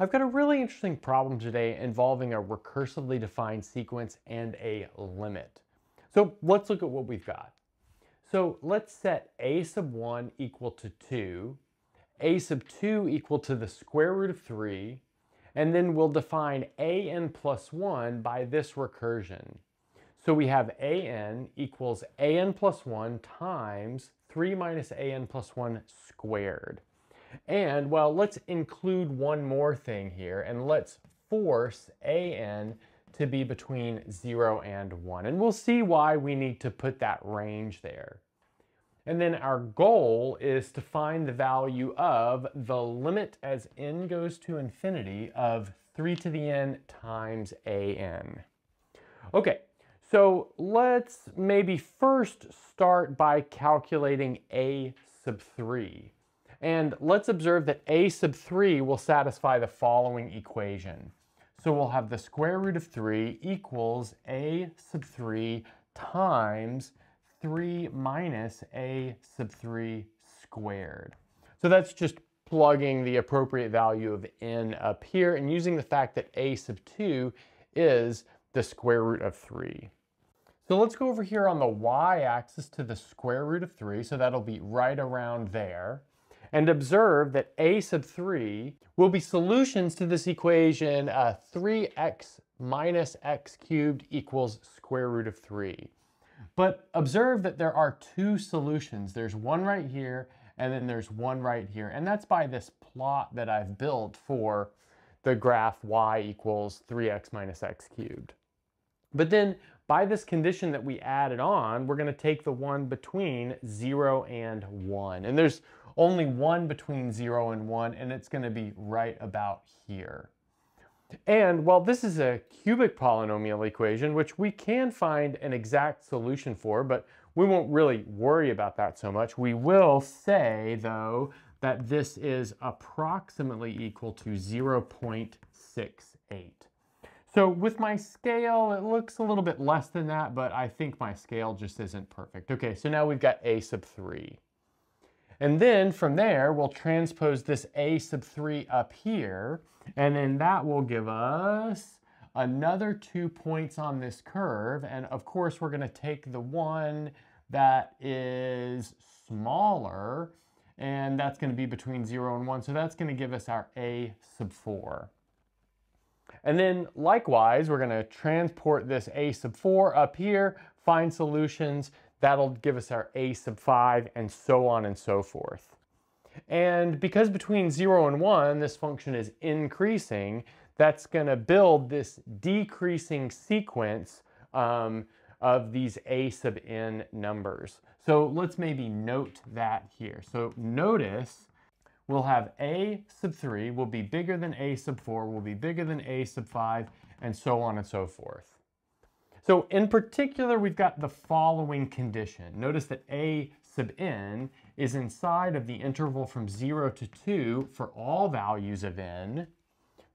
I've got a really interesting problem today involving a recursively defined sequence and a limit. So let's look at what we've got. So let's set a sub 1 equal to 2, a sub 2 equal to the square root of 3, and then we'll define an plus 1 by this recursion. So we have an equals an plus 1 times 3 minus an plus 1 squared. And well, let's include one more thing here and let's force an to be between 0 and 1. And we'll see why we need to put that range there. And then our goal is to find the value of the limit as n goes to infinity of 3 to the n times an. Okay, so let's maybe first start by calculating a sub 3. And let's observe that a sub 3 will satisfy the following equation. So we'll have the square root of 3 equals a sub 3 times 3 minus a sub 3 squared. So that's just plugging the appropriate value of n up here and using the fact that a sub 2 is the square root of 3. So let's go over here on the y-axis to the square root of 3, so that'll be right around there. And observe that a sub 3 will be solutions to this equation uh, 3x minus x cubed equals square root of 3. But observe that there are two solutions. There's one right here, and then there's one right here. And that's by this plot that I've built for the graph y equals 3x minus x cubed. But then by this condition that we added on, we're going to take the one between 0 and 1. And there's only one between 0 and 1, and it's going to be right about here. And while this is a cubic polynomial equation, which we can find an exact solution for, but we won't really worry about that so much. We will say, though, that this is approximately equal to 0.68. So with my scale, it looks a little bit less than that, but I think my scale just isn't perfect. Okay, so now we've got a sub 3. And then from there, we'll transpose this a sub 3 up here, and then that will give us another two points on this curve. And of course, we're going to take the one that is smaller, and that's going to be between 0 and 1. So that's going to give us our a sub 4. And then likewise, we're going to transport this a sub 4 up here, find solutions. That'll give us our a sub 5 and so on and so forth. And because between 0 and 1, this function is increasing, that's going to build this decreasing sequence um, of these a sub n numbers. So let's maybe note that here. So notice we'll have a sub 3 will be bigger than a sub 4, will be bigger than a sub 5, and so on and so forth. So in particular, we've got the following condition. Notice that a sub n is inside of the interval from 0 to 2 for all values of n,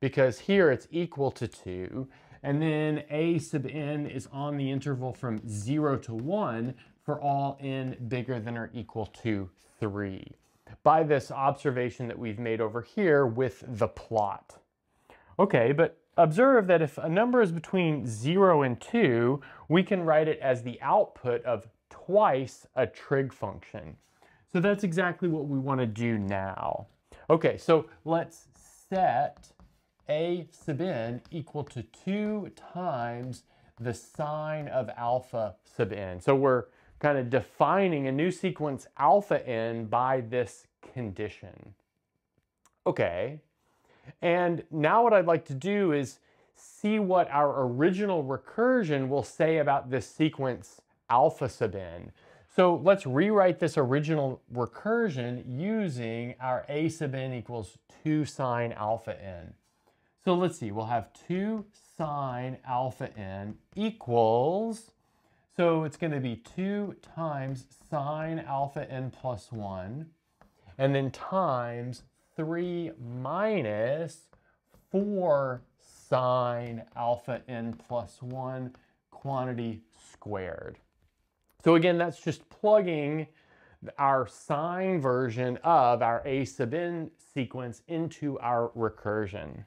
because here it's equal to 2, and then a sub n is on the interval from 0 to 1 for all n bigger than or equal to 3 by this observation that we've made over here with the plot. Okay, but observe that if a number is between 0 and 2, we can write it as the output of twice a trig function. So that's exactly what we want to do now. Okay, so let's set a sub n equal to 2 times the sine of alpha sub n. So we're kind of defining a new sequence alpha n by this condition. Okay, and now what I'd like to do is see what our original recursion will say about this sequence alpha sub n. So let's rewrite this original recursion using our a sub n equals 2 sine alpha n. So let's see, we'll have 2 sine alpha n equals so it's going to be 2 times sine alpha n plus 1, and then times 3 minus 4 sine alpha n plus 1 quantity squared. So again, that's just plugging our sine version of our a sub n sequence into our recursion.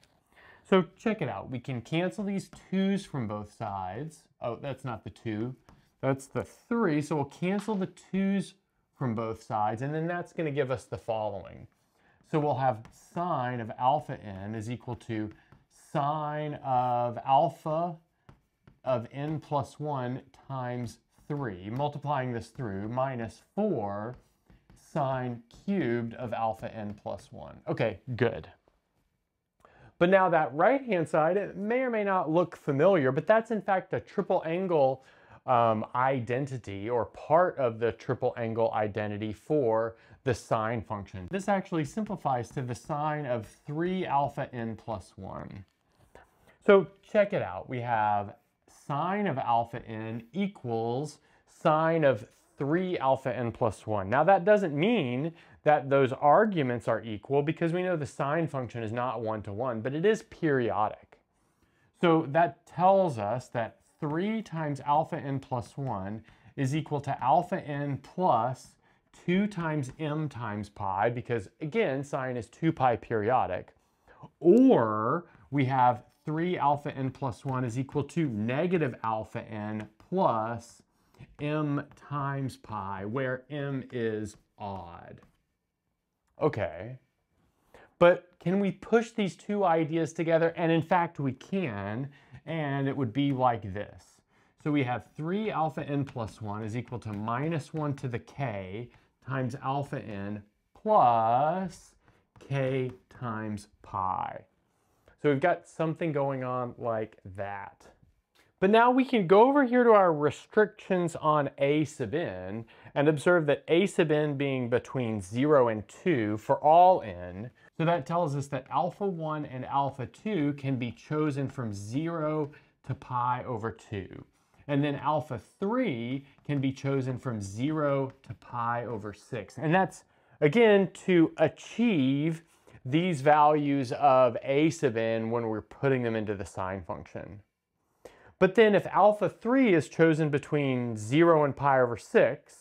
So check it out. We can cancel these 2's from both sides. Oh, that's not the 2. That's the 3. So we'll cancel the 2's from both sides, and then that's going to give us the following. So we'll have sine of alpha n is equal to sine of alpha of n plus 1 times 3, multiplying this through, minus 4 sine cubed of alpha n plus 1. Okay, good. But now that right-hand side, it may or may not look familiar, but that's in fact a triple angle um, identity or part of the triple angle identity for the sine function. This actually simplifies to the sine of 3 alpha n plus 1. So check it out. We have sine of alpha n equals sine of 3 alpha n plus 1. Now that doesn't mean that those arguments are equal because we know the sine function is not one-to-one, -one, but it is periodic. So that tells us that 3 times alpha n plus 1 is equal to alpha n plus 2 times m times pi, because again, sine is 2 pi periodic. Or we have 3 alpha n plus 1 is equal to negative alpha n plus m times pi, where m is odd. Okay, but can we push these two ideas together? And in fact, we can, and it would be like this. So we have 3 alpha n plus 1 is equal to minus 1 to the k times alpha n plus k times pi. So we've got something going on like that. But now we can go over here to our restrictions on a sub n and observe that a sub n being between 0 and 2 for all n. So that tells us that alpha 1 and alpha 2 can be chosen from 0 to pi over 2. And then alpha 3 can be chosen from 0 to pi over 6. And that's, again, to achieve these values of a sub n when we're putting them into the sine function. But then if alpha 3 is chosen between 0 and pi over 6,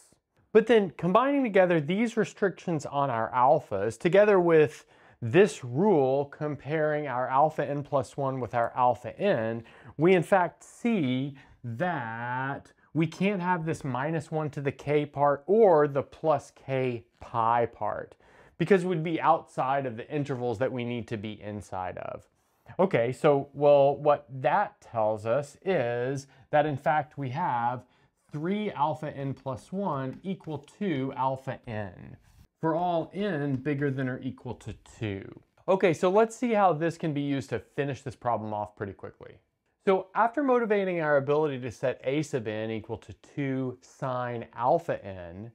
but then combining together these restrictions on our alphas together with this rule comparing our alpha n plus 1 with our alpha n, we in fact see that we can't have this minus 1 to the k part or the plus k pi part because would be outside of the intervals that we need to be inside of. Okay, so, well, what that tells us is that in fact we have 3 alpha n plus 1 equal to alpha n for all n bigger than or equal to 2. Okay, so let's see how this can be used to finish this problem off pretty quickly. So after motivating our ability to set a sub n equal to 2 sine alpha n,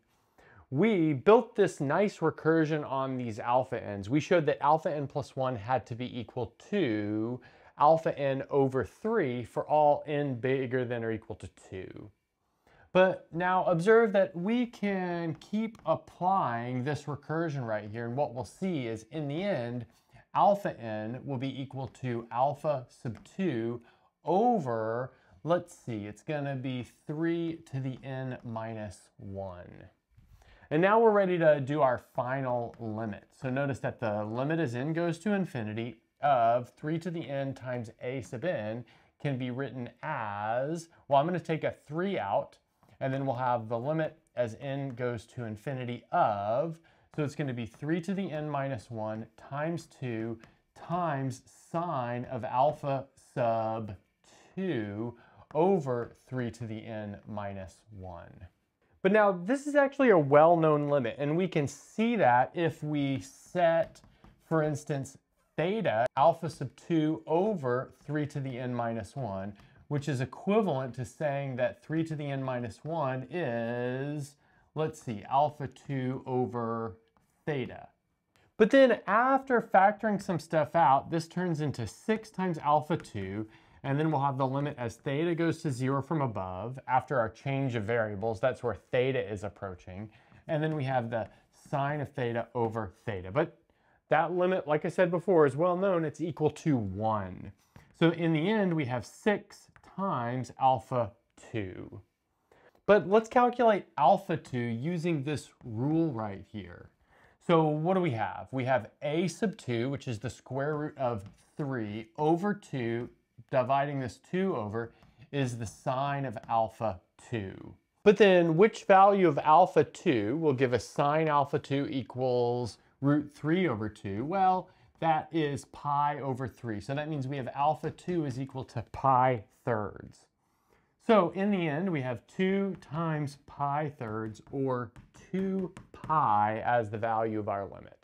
we built this nice recursion on these alpha n's. We showed that alpha n plus 1 had to be equal to alpha n over 3 for all n bigger than or equal to 2. But now observe that we can keep applying this recursion right here, and what we'll see is in the end, alpha n will be equal to alpha sub 2 over, let's see, it's going to be 3 to the n minus 1. And now we're ready to do our final limit. So notice that the limit as n goes to infinity of 3 to the n times a sub n can be written as, well, I'm going to take a 3 out, and then we'll have the limit as n goes to infinity of, so it's going to be 3 to the n minus 1 times 2 times sine of alpha sub 2 over 3 to the n minus 1. But now this is actually a well-known limit and we can see that if we set, for instance, theta alpha sub 2 over 3 to the n minus 1, which is equivalent to saying that 3 to the n minus 1 is, let's see, alpha 2 over theta. But then after factoring some stuff out, this turns into 6 times alpha 2 and then we'll have the limit as theta goes to zero from above. After our change of variables, that's where theta is approaching. And then we have the sine of theta over theta. But that limit, like I said before, is well known. It's equal to 1. So in the end, we have 6 times alpha 2. But let's calculate alpha 2 using this rule right here. So what do we have? We have a sub 2, which is the square root of 3, over 2, dividing this 2 over, is the sine of alpha 2. But then which value of alpha 2 will give us sine alpha 2 equals root 3 over 2? Well, that is pi over 3. So that means we have alpha 2 is equal to pi thirds. So in the end, we have 2 times pi thirds, or 2 pi as the value of our limit.